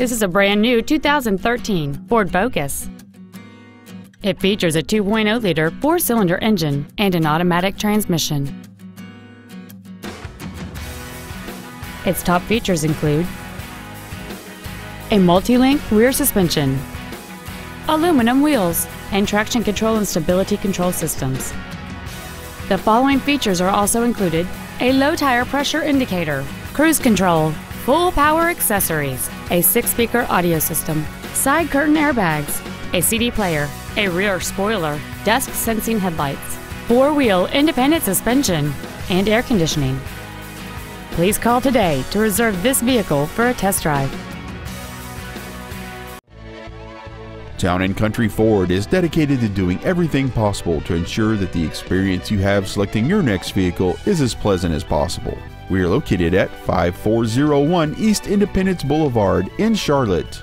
This is a brand new 2013 Ford Focus. It features a 2.0-liter four-cylinder engine and an automatic transmission. Its top features include a multi-link rear suspension, aluminum wheels, and traction control and stability control systems. The following features are also included a low tire pressure indicator, cruise control, full power accessories, a six speaker audio system, side curtain airbags, a CD player, a rear spoiler, dusk sensing headlights, four wheel independent suspension, and air conditioning. Please call today to reserve this vehicle for a test drive. Town and Country Ford is dedicated to doing everything possible to ensure that the experience you have selecting your next vehicle is as pleasant as possible. We are located at 5401 East Independence Boulevard in Charlotte.